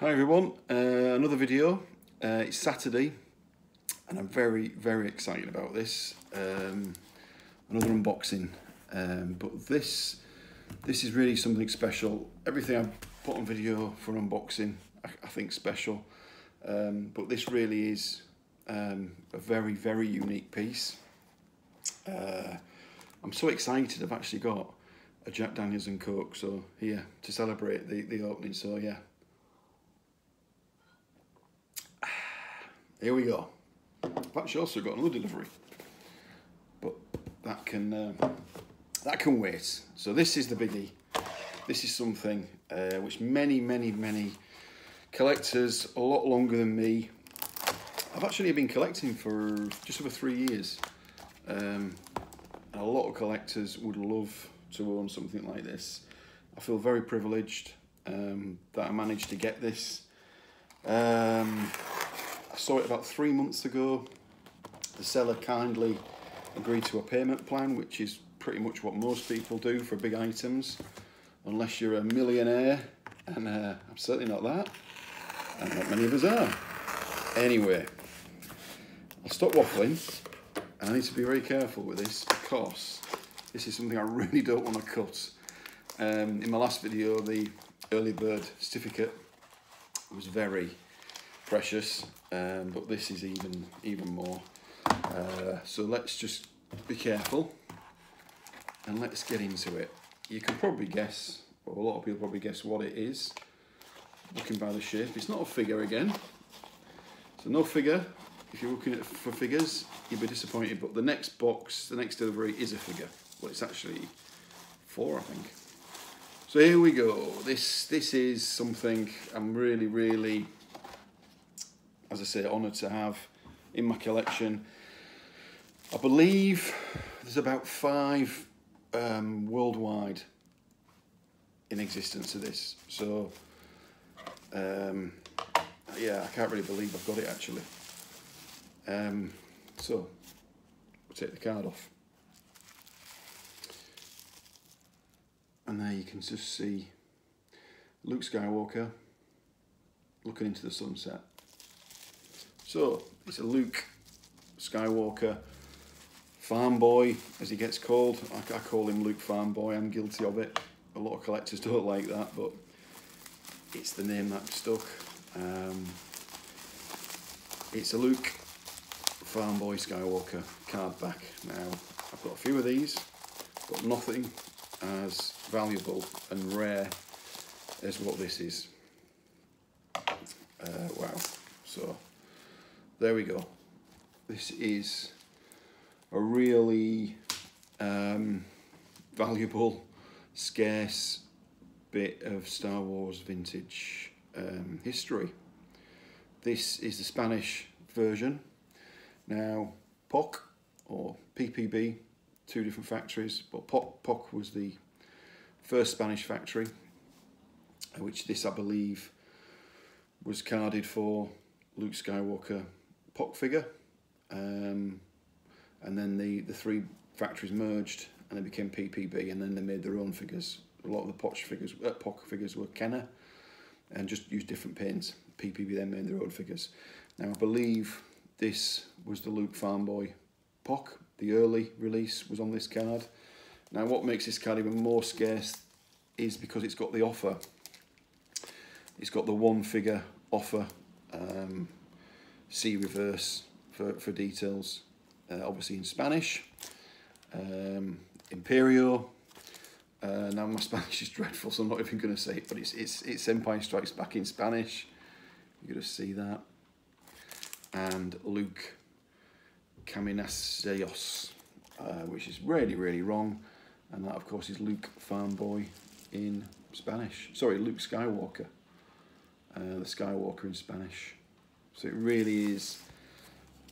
Hi everyone, uh, another video. Uh, it's Saturday and I'm very, very excited about this. Um, another unboxing, um, but this this is really something special. Everything I put on video for unboxing, I, I think special, um, but this really is um, a very, very unique piece. Uh, I'm so excited. I've actually got a Jack Daniels and Coke, so here to celebrate the, the opening. So yeah, here we go. I've actually also got another delivery, but that can uh, that can wait. So this is the biggie. This is something uh, which many, many, many collectors, a lot longer than me, I've actually been collecting for just over three years. Um, a lot of collectors would love to own something like this. I feel very privileged um, that I managed to get this. Um, saw it about three months ago. The seller kindly agreed to a payment plan, which is pretty much what most people do for big items, unless you're a millionaire, and uh, I'm certainly not that, and not many of us are. Anyway, I'll stop waffling, and I need to be very careful with this because this is something I really don't want to cut. Um, in my last video, the early bird certificate was very precious, um, but this is even even more. Uh, so let's just be careful and let's get into it. You can probably guess, or a lot of people probably guess what it is, looking by the shape. It's not a figure again. So no figure. If you're looking at for figures, you'd be disappointed. But the next box, the next delivery is a figure. Well, it's actually four, I think. So here we go. This this is something I'm really, really, as I say, honoured to have in my collection. I believe there's about five um, worldwide in existence of this. So um, yeah, I can't really believe I've got it actually. Um, so we'll take the card off. And there you can just see Luke Skywalker looking into the sunset. So it's a Luke Skywalker farm boy, as he gets called. I, I call him Luke Farm Boy. I'm guilty of it. A lot of collectors don't like that, but it's the name that stuck. Um, it's a Luke Farm Boy Skywalker card back. Now, I've got a few of these, but nothing as valuable and rare as what this is. Uh, wow. So, there we go. This is a really um, valuable, scarce bit of Star Wars vintage um, history. This is the Spanish version. Now, POC or PPB, two different factories, but POC, POC was the first Spanish factory, which this I believe was carded for Luke Skywalker POC figure. Um, and then the, the three factories merged and they became PPB and then they made their own figures. A lot of the POC figures, uh, POC figures were Kenner and just used different paints. PPB then made their own figures. Now I believe this was the Luke Farm Boy POC. The early release was on this card. Now what makes this card even more scarce is because it's got the offer. It's got the one figure offer. Um, see reverse for, for details uh, obviously in Spanish. Um, Imperio. Uh, now my Spanish is dreadful, so I'm not even going to say it, but it's it's it's Empire Strikes Back in Spanish. You're going to see that. And Luke Caminaseos, uh, which is really really wrong, and that of course is Luke Farm Boy in Spanish. Sorry, Luke Skywalker. Uh, the Skywalker in Spanish. So it really is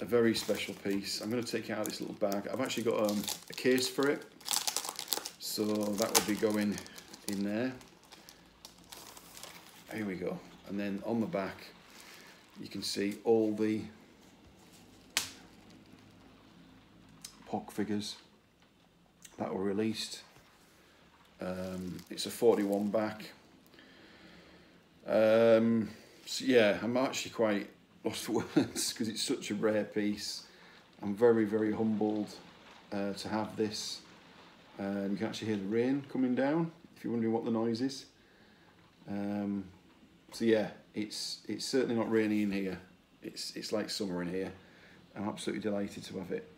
a very special piece. I'm going to take it out of this little bag. I've actually got um, a case for it. So that will be going in there. Here we go. And then on the back, you can see all the POC figures that were released. Um, it's a 41 back. Um, so yeah, I'm actually quite lost for words because it's such a rare piece. I'm very, very humbled uh, to have this. Um, you can actually hear the rain coming down if you're wondering what the noise is. Um, so yeah, it's it's certainly not rainy in here. It's it's like summer in here. I'm absolutely delighted to have it,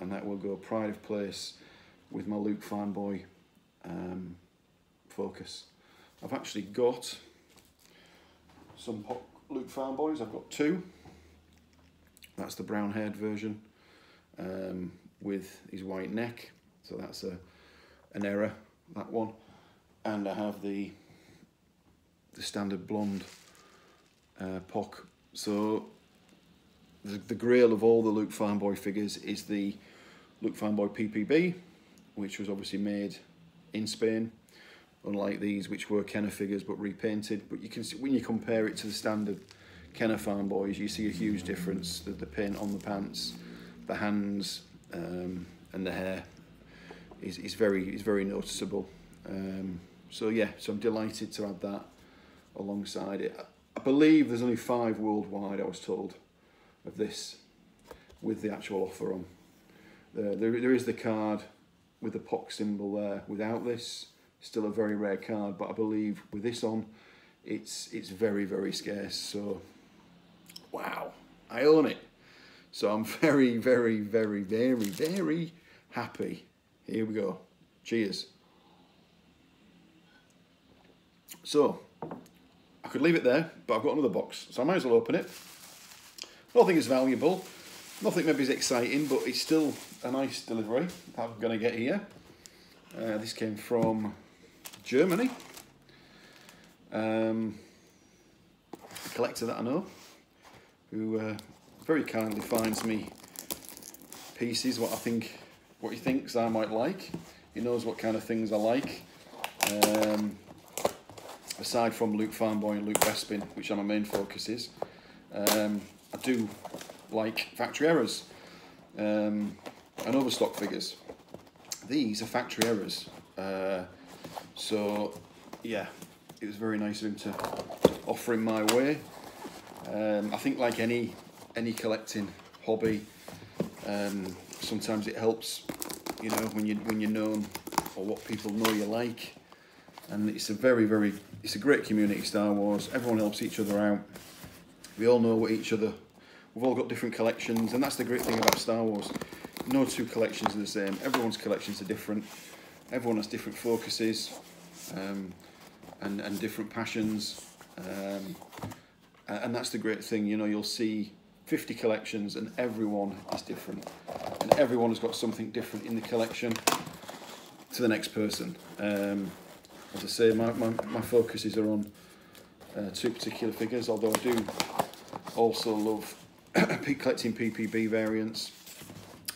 and that will go pride of place with my Luke Farmboy um, focus. I've actually got some Luke Farmboys. I've got two. That's the brown haired version um, with his white neck. So that's a an error, that one. And I have the the standard blonde uh. So the, the grail of all the Luke Farmboy figures is the Luke Farmboy PPB, which was obviously made in Spain, unlike these which were Kenner figures but repainted. But you can see when you compare it to the standard Kenner Farm Boys, you see a huge difference. The, the paint on the pants, the hands, um, and the hair is, is very is very noticeable. Um, so yeah, so I'm delighted to add that alongside it. I believe there's only five worldwide. I was told of this with the actual offer on. Uh, there, there is the card with the POC symbol there. Without this, still a very rare card, but I believe with this on, it's it's very very scarce. So, wow, I own it. So I'm very very very very very happy. Here we go. Cheers. So, I could leave it there, but I've got another box, so I might as well open it. Nothing is valuable, nothing maybe is exciting, but it's still a nice delivery I'm going to get here. Uh, this came from Germany. Um, a collector that I know, who uh, very kindly finds me pieces, what I think, what he thinks I might like. He knows what kind of things I like. Um, aside from Luke Farmboy and Luke Bespin, which are my main focuses, um, I do like factory errors um, and overstock figures. These are factory errors. Uh, so, yeah, it was very nice of him to offer him my way. Um, I think like any any collecting hobby, um, sometimes it helps, you know, when you when you're known or what people know you like. And it's a very, very, it's a great community, Star Wars. Everyone helps each other out. We all know what each other We've all got different collections, and that's the great thing about Star Wars. No two collections are the same. Everyone's collections are different. Everyone has different focuses um, and, and different passions. Um, and that's the great thing, you know, you'll see 50 collections and everyone is different. And everyone has got something different in the collection to the next person. Um, as I say, my, my, my focuses are on uh, two particular figures, although I do also love collecting PPB variants,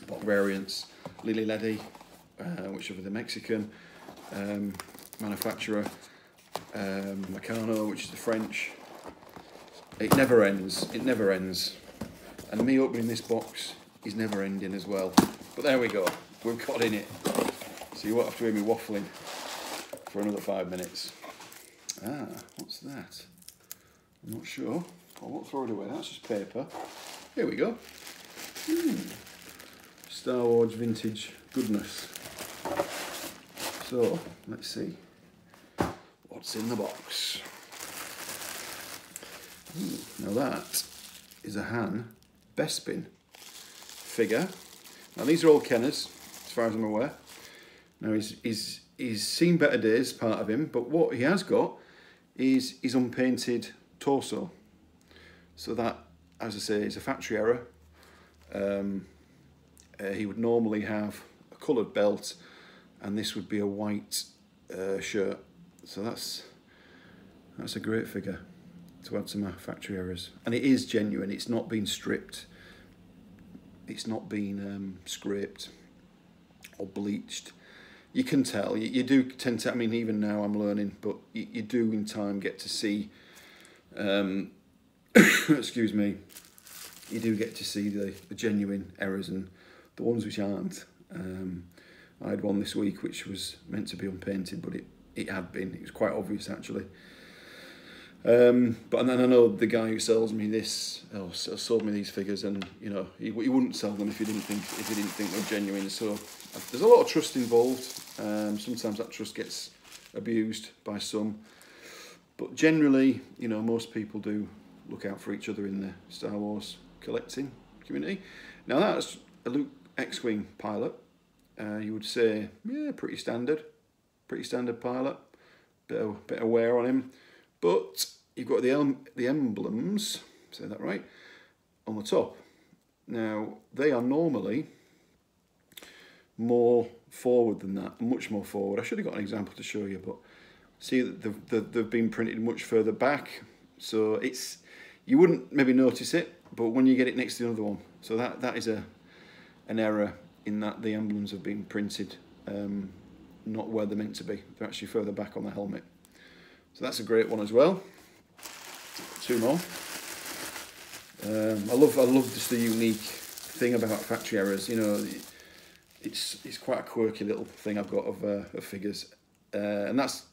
bot variants, Lili Ledy, uh, which are the Mexican um, manufacturer, um, Meccano, which is the French. It never ends, it never ends. And me opening this box is never ending as well. But there we go, we've got in it. So you won't have to hear me waffling for another five minutes. Ah, what's that? I'm not sure. I won't throw it away, that's just paper. Here we go. Hmm. Star Wars vintage goodness. So, let's see what's in the box. Ooh, now that is a Han Bespin figure. Now these are all Kenners, as far as I'm aware. Now he's, he's, he's seen better days, part of him, but what he has got is his unpainted torso. So that, as I say, is a factory error. Um, uh, he would normally have a coloured belt and this would be a white uh, shirt. So that's that's a great figure to add to my factory errors. And it is genuine, it's not been stripped. It's not been um, scraped or bleached. You can tell, you, you, do tend to, I mean even now I'm learning, but you, you do in time get to see um, excuse me, you do get to see the, the genuine errors and the ones which aren't. Um, I had one this week which was meant to be unpainted, but it, it had been. It was quite obvious actually. Um, but then I know the guy who sells me this, oh, sold me these figures, and you know he, he wouldn't sell them if he didn't think if he didn't think they're genuine. So uh, there's a lot of trust involved. Um, sometimes that trust gets abused by some, but generally, you know, most people do look out for each other in the Star Wars collecting community. Now that's a Luke X-wing pilot. Uh, you would say, yeah, pretty standard, pretty standard pilot. Bit of bit of wear on him. But you've got the, the emblems, say that right, on the top. Now, they are normally more forward than that, much more forward. I should have got an example to show you, but see that they've, they've been printed much further back. So it's, you wouldn't maybe notice it, but when you get it next to another one. So that, that is a, an error in that the emblems have been printed um, not where they're meant to be. They're actually further back on the helmet. So that's a great one as well. Two more. Um, I love I love just the unique thing about factory errors. You know, it's it's quite a quirky little thing I've got of, uh, of figures, uh, and that's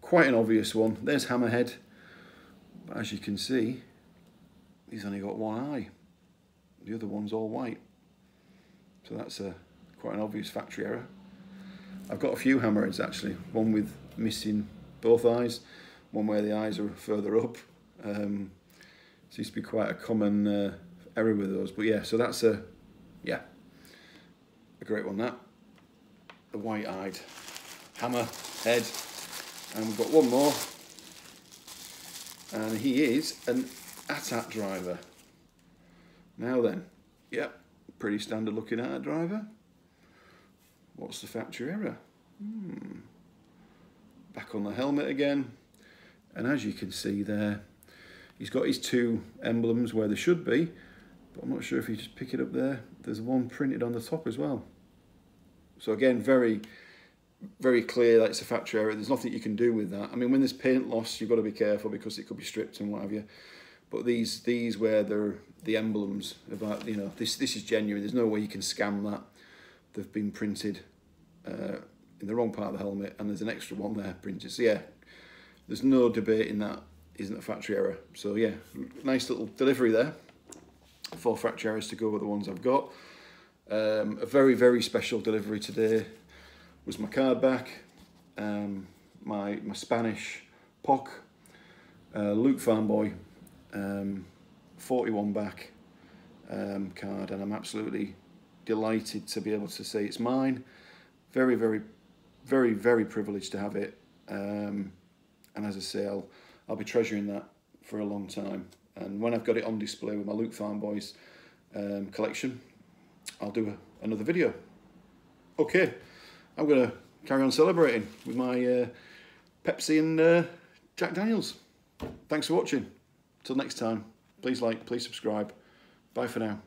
quite an obvious one. There's Hammerhead, but as you can see, he's only got one eye. The other one's all white. So that's a quite an obvious factory error. I've got a few hammerheads actually, one with missing both eyes, one where the eyes are further up. Um, seems to be quite a common uh, error with those. But yeah, so that's a, yeah, a great one that. The white-eyed hammer head. And we've got one more. And he is an AT-AT driver. Now then, yep, pretty standard looking AT-AT driver. What's the factory error? Hmm back on the helmet again. And as you can see there, he's got his two emblems where they should be, but I'm not sure if you just pick it up there. There's one printed on the top as well. So again, very, very clear that it's a factory error. There's nothing you can do with that. I mean, when there's paint loss, you've got to be careful because it could be stripped and what have you. But these, these where they're the emblems about, you know, this, this is genuine. There's no way you can scam that. They've been printed uh, in the wrong part of the helmet and there's an extra one there printed. So yeah, there's no debate in that isn't a factory error. So yeah, nice little delivery there. Four factory errors to go with the ones I've got. Um, a very, very special delivery today was my card back, um, my, my Spanish POC, uh, Luke Farmboy, um, 41 back um, card, and I'm absolutely delighted to be able to say it's mine. Very, very very, very privileged to have it. Um, and as I say, I'll, I'll be treasuring that for a long time. And when I've got it on display with my Luke Farm Boys um, collection, I'll do a, another video. Okay, I'm going to carry on celebrating with my uh, Pepsi and uh, Jack Daniels. Thanks for watching. Till next time, please like, please subscribe. Bye for now.